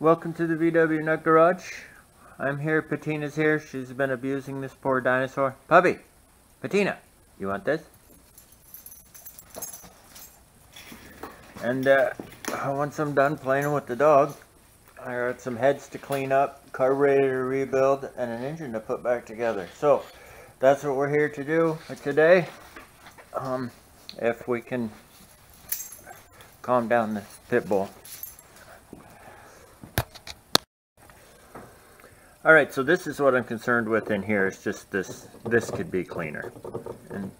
Welcome to the VW Nut Garage. I'm here, Patina's here. She's been abusing this poor dinosaur. Puppy! Patina! You want this? And uh, once I'm done playing with the dog, I got some heads to clean up, carburetor to rebuild, and an engine to put back together. So, that's what we're here to do today. Um, if we can calm down this pit bull. All right, so this is what I'm concerned with in here. It's just this, this could be cleaner. And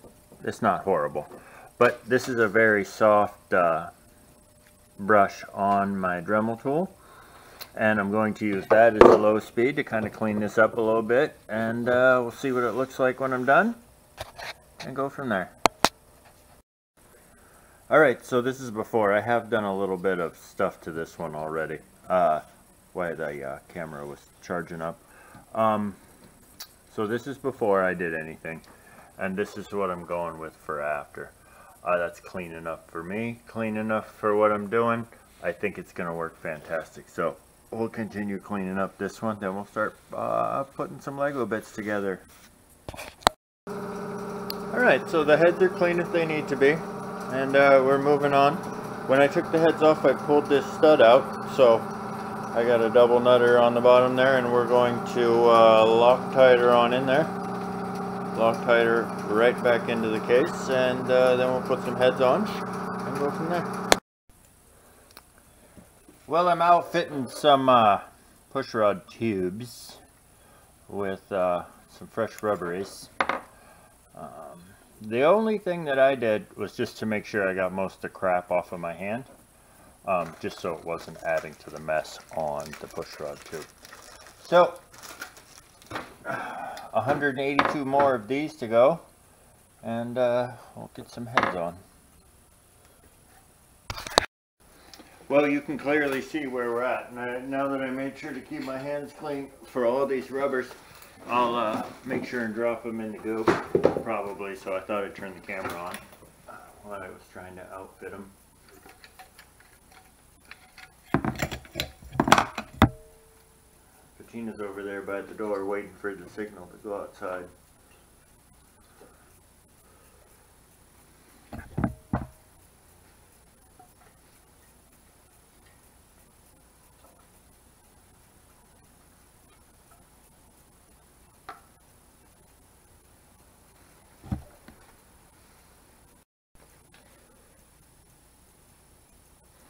it's not horrible. But this is a very soft uh, brush on my Dremel tool. And I'm going to use that as a low speed to kind of clean this up a little bit. And uh, we'll see what it looks like when I'm done. And go from there. Alright, so this is before. I have done a little bit of stuff to this one already. Uh, while the uh, camera was charging up. Um, so this is before I did anything. And this is what I'm going with for after. Uh, that's clean enough for me, clean enough for what I'm doing. I think it's going to work fantastic. So we'll continue cleaning up this one, then we'll start uh, putting some Lego bits together. Alright, so the heads are clean if they need to be, and uh, we're moving on. When I took the heads off, I pulled this stud out, so I got a double nutter on the bottom there, and we're going to uh, Loctite her on in there. Loctite her right back into the case, and uh, then we'll put some heads on and go from there. Well, I'm outfitting some uh, pushrod tubes with uh, some fresh rubberies. Um, the only thing that I did was just to make sure I got most of the crap off of my hand, um, just so it wasn't adding to the mess on the pushrod tube. So, 182 more of these to go, and uh, we'll get some heads on. Well, you can clearly see where we're at. And now that I made sure to keep my hands clean for all these rubbers, I'll uh, make sure and drop them in the goop, probably. So I thought I'd turn the camera on uh, while I was trying to outfit them. Patina's over there by the door waiting for the signal to go outside.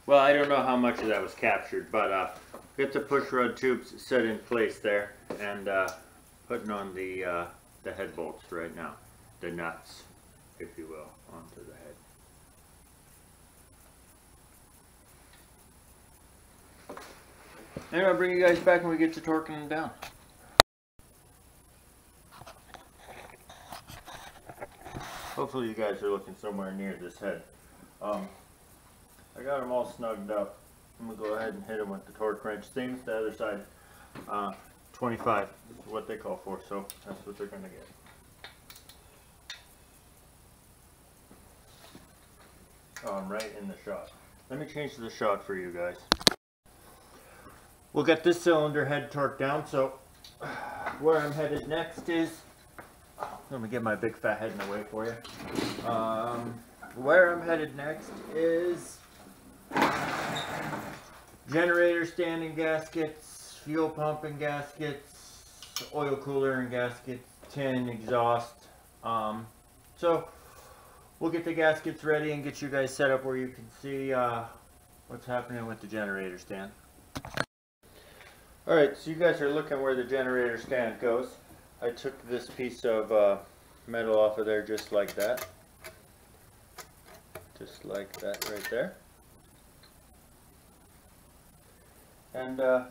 Well, I don't know how much of that was captured, but uh, get the pushrod tubes set in place there and uh, putting on the, uh, the head bolts right now. The nuts, if you will, onto the head. And I'll bring you guys back when we get to torquing them down. Hopefully you guys are looking somewhere near this head. Um, I got them all snugged up. I'm to go ahead and hit them with the torque wrench. Same as the other side. Uh, 25 is what they call for, so that's what they're going to get. Oh, I'm right in the shot. Let me change the shot for you guys. We'll get this cylinder head torqued down, so where I'm headed next is, let me get my big fat head in the way for you. Um, where I'm headed next is generator standing gaskets, fuel pump and gaskets, oil cooler and gaskets, tin, exhaust. Um, so we'll get the gaskets ready and get you guys set up where you can see uh, what's happening with the generator stand. Alright, so you guys are looking where the generator stand goes. I took this piece of uh, metal off of there just like that. Just like that right there. And uh,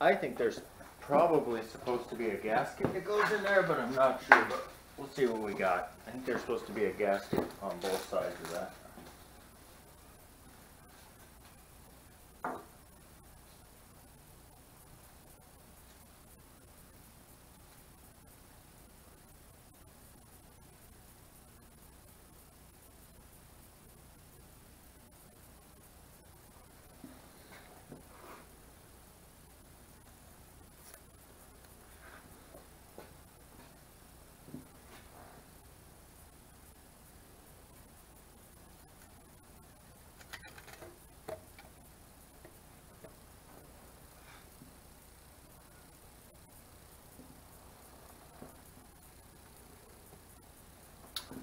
I think there's probably supposed to be a gasket that goes in there, but I'm not sure. But we'll see what we got. I think there's supposed to be a gasket on both sides of that.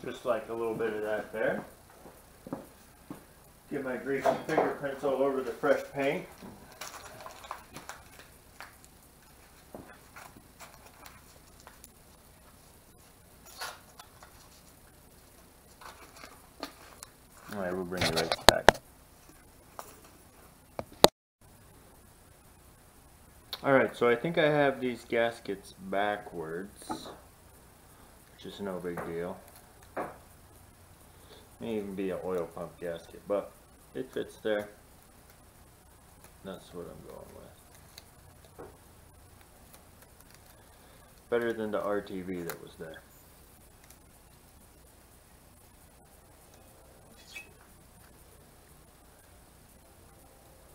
Just like a little bit of that there. Get my greasy fingerprints all over the fresh paint. Alright, we'll bring it right back. Alright, so I think I have these gaskets backwards, which is no big deal. May even be an oil pump gasket, but it fits there. That's what I'm going with. Better than the RTV that was there.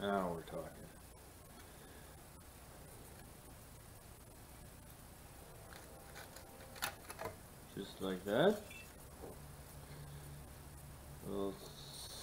Now we're talking. Just like that. A little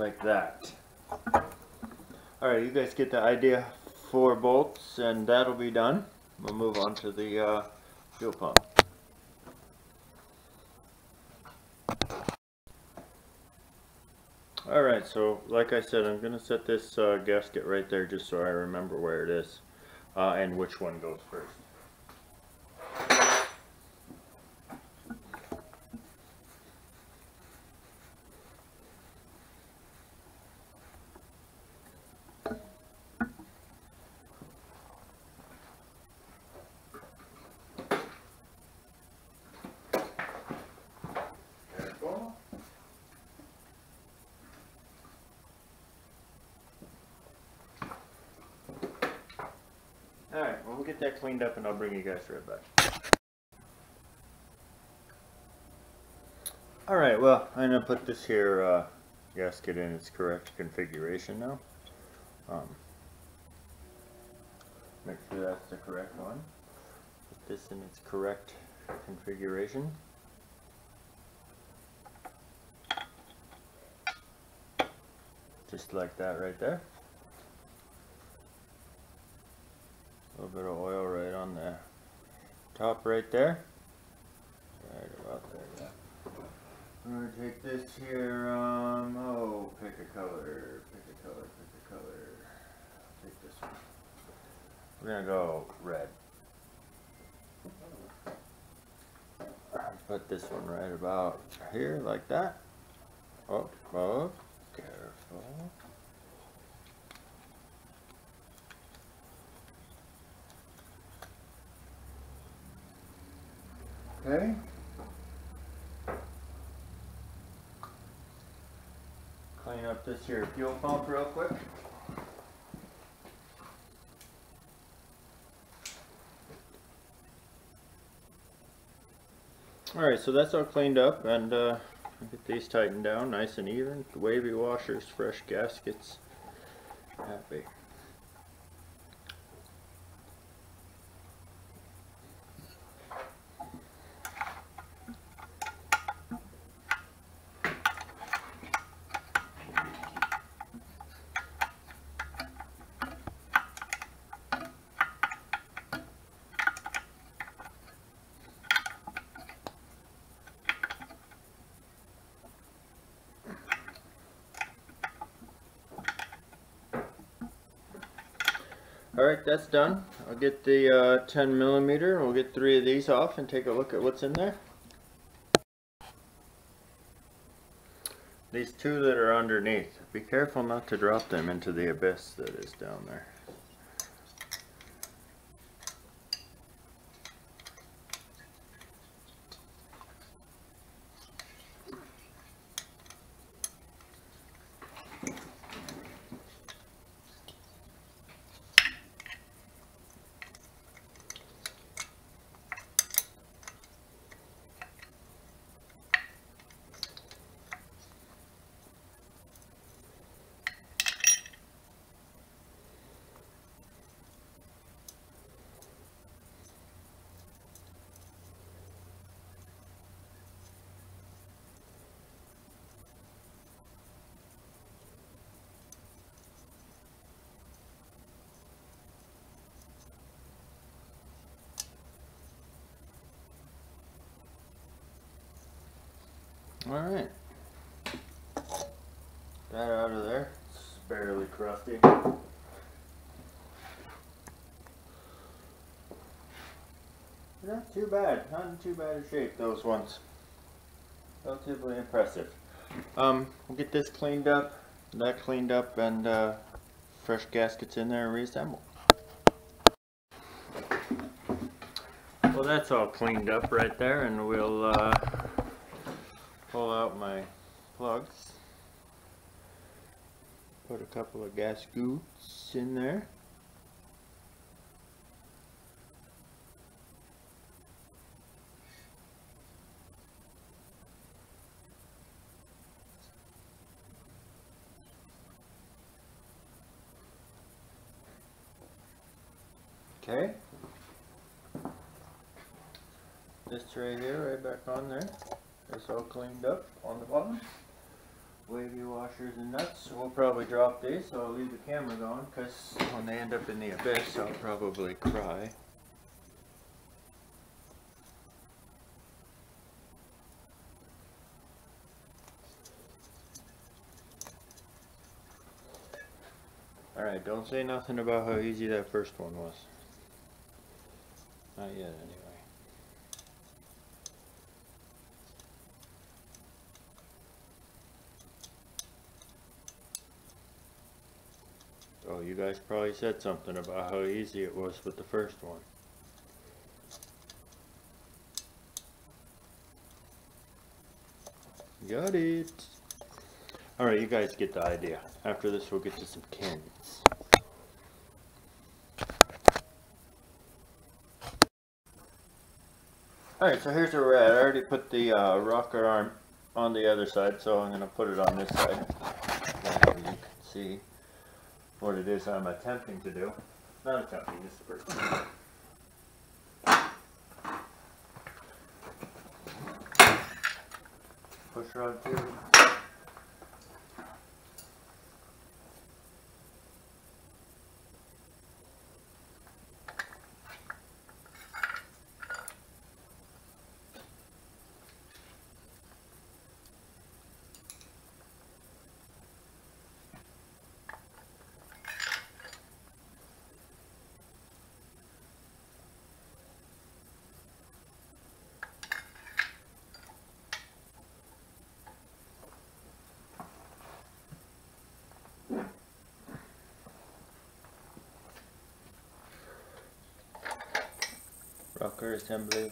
like that. Alright, you guys get the idea. Four bolts and that'll be done. We'll move on to the uh, fuel pump. Alright, so like I said, I'm going to set this uh, gasket right there just so I remember where it is uh, and which one goes first. Careful. Alright, well we'll get that cleaned up and I'll bring you guys right back. Alright, well I'm going to put this here uh, gasket in its correct configuration now. Um, make sure that's the correct one. Put this in its correct configuration. Just like that right there. A little bit of oil right on the top right there. Right about there, yeah. I'm gonna take this here, um, oh, pick a color, pick a color, pick a color. Take this one. We're gonna go red. Put this one right about here, like that. Oh, oh, careful. Okay. Clean up this here fuel pump real quick. Alright, so that's all cleaned up and uh, get these tightened down nice and even. Wavy washers, fresh gaskets. Happy. Alright, that's done. I'll get the uh, 10 millimeter. We'll get three of these off and take a look at what's in there. These two that are underneath, be careful not to drop them into the abyss that is down there. Alright. That out of there. It's barely crusty. Not too bad. Not in too bad a shape, those ones. Relatively impressive. Um, we'll get this cleaned up, that cleaned up, and uh, fresh gaskets in there and reassemble. Well, that's all cleaned up right there, and we'll uh, pull out my plugs. Put a couple of gas gaskets in there. Okay. This tray here, right back on there. It's all cleaned up on the bottom. Wavy washers and nuts. We'll probably drop these, so I'll leave the camera going, because when they end up in the abyss, I'll probably cry. Alright, don't say nothing about how easy that first one was. Not yet, anyway. Oh, you guys probably said something about how easy it was with the first one. Got it. Alright, you guys get the idea. After this, we'll get to some cans. Alright, so here's where we're at. I already put the uh, rocker arm on the other side, so I'm going to put it on this side. You can see what it is I'm attempting to do. Not attempting, first time. Push rod tube. Rocker assembly.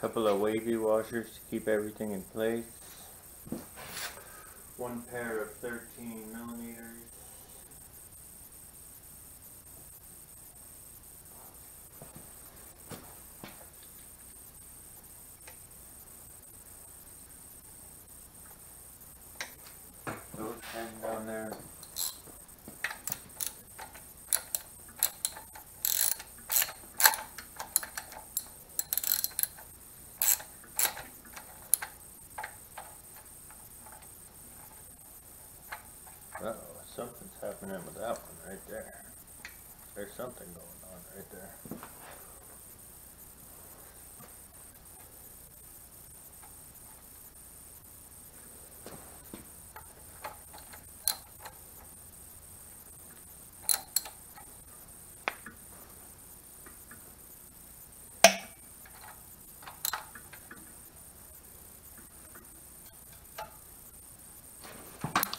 Couple of wavy washers to keep everything in place. One pair of 13 millimeters. Those hang down there. Uh oh, something's happening with that one right there. There's something going on right there.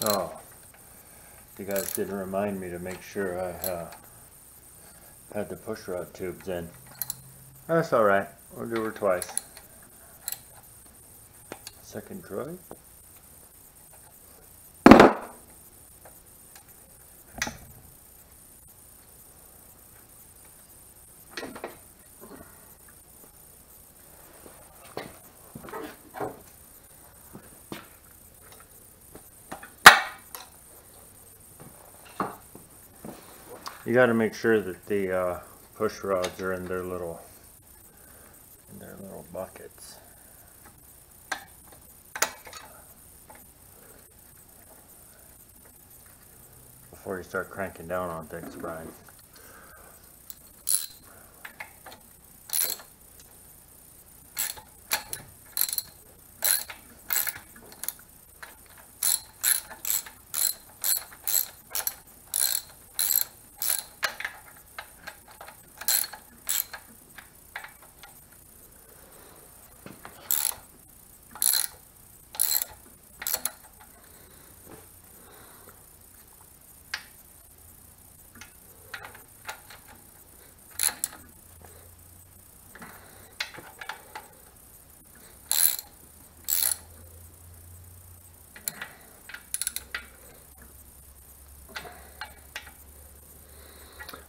Oh, you guys didn't remind me to make sure I uh, had the push rod tubes in. That's alright, we'll do her twice. Second try. You got to make sure that the uh, push rods are in their little in their little buckets. Before you start cranking down on things, Brian.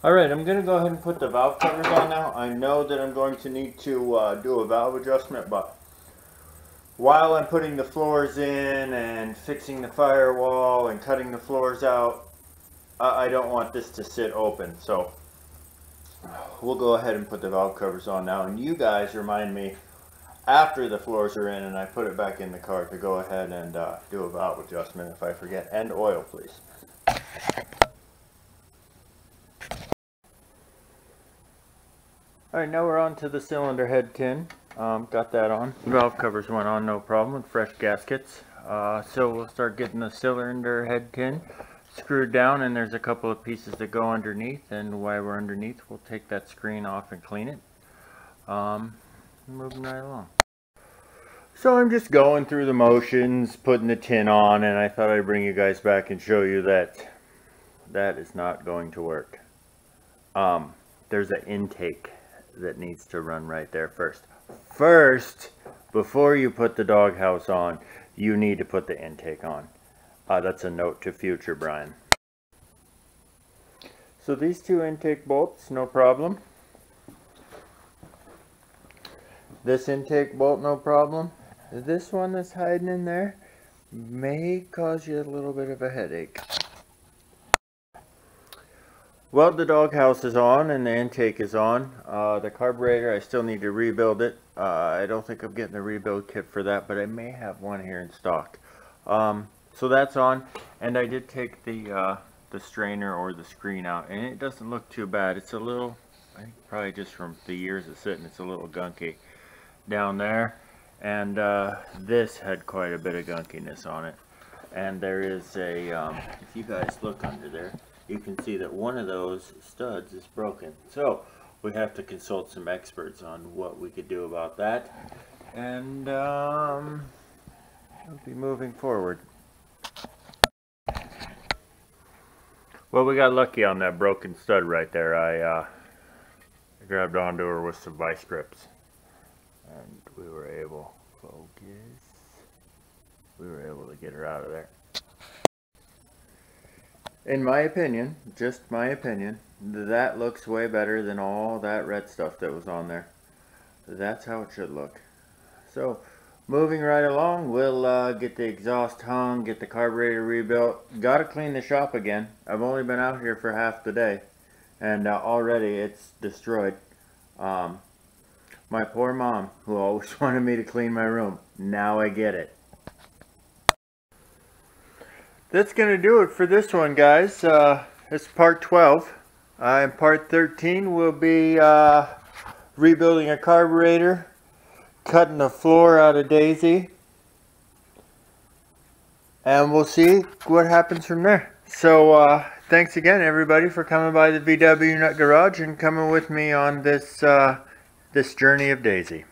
Alright, I'm going to go ahead and put the valve covers on now. I know that I'm going to need to uh, do a valve adjustment, but while I'm putting the floors in and fixing the firewall and cutting the floors out, I don't want this to sit open. So we'll go ahead and put the valve covers on now. And you guys remind me after the floors are in and I put it back in the car to go ahead and uh, do a valve adjustment if I forget. And oil, please. Alright, now we're on to the cylinder head tin. Um, got that on. Valve covers went on, no problem, with fresh gaskets. Uh, so we'll start getting the cylinder head tin screwed down and there's a couple of pieces that go underneath and while we're underneath we'll take that screen off and clean it. Um, moving right along. So I'm just going through the motions, putting the tin on, and I thought I'd bring you guys back and show you that that is not going to work. Um, there's an intake that needs to run right there first. First, before you put the doghouse on, you need to put the intake on. Uh, that's a note to future Brian. So these two intake bolts, no problem. This intake bolt, no problem. This one that's hiding in there may cause you a little bit of a headache. Well, the doghouse is on and the intake is on. Uh, the carburetor, I still need to rebuild it. Uh, I don't think I'm getting the rebuild kit for that, but I may have one here in stock. Um, so that's on, and I did take the uh, the strainer or the screen out, and it doesn't look too bad. It's a little, I think probably just from the years of sitting, it's a little gunky down there. And uh, this had quite a bit of gunkiness on it. And there is a, um, if you guys look under there, you can see that one of those studs is broken. So we have to consult some experts on what we could do about that. And um, we'll be moving forward. Well, we got lucky on that broken stud right there. I, uh, I grabbed onto her with some vice grips. And we were able, focus, we were able to get her out of there in my opinion, just my opinion, that looks way better than all that red stuff that was on there. That's how it should look. So, moving right along, we'll uh, get the exhaust hung, get the carburetor rebuilt. Got to clean the shop again. I've only been out here for half the day, and uh, already it's destroyed. Um, my poor mom, who always wanted me to clean my room. Now I get it that's going to do it for this one, guys. Uh, it's part 12. Uh, in part 13, we'll be uh, rebuilding a carburetor, cutting the floor out of Daisy, and we'll see what happens from there. So, uh, thanks again, everybody, for coming by the VW Nut Garage and coming with me on this, uh, this journey of Daisy.